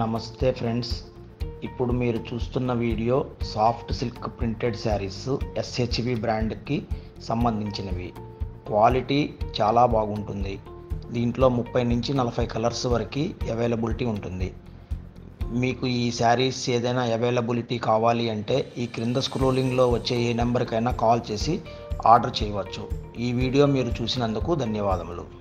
నమస్తే ఫ్రెండ్స్. ఇప్పుడు మీరు చూస్తున్న video soft silk printed saris SHV బ్రాండ్కి సంబంధించినవి. క్వాలిటీ చాలా బాగుంటుంది. దీంట్లో ముప్పై నుంచి నలభై కలర్స్ వరకు అవైలబిలిటీ ఉంటుంది. మీకు ఈ శారీస్ ఏదైనా అవైలబిలిటీ కావాలి అంటే ఈ క్రింద స్క్రోలింగ్లో వచ్చే ఏ నెంబర్కైనా కాల్ చేసి ఆర్డర్ చేయవచ్చు. ఈ వీడియో మీరు చూసినందుకు ధన్యవాదములు.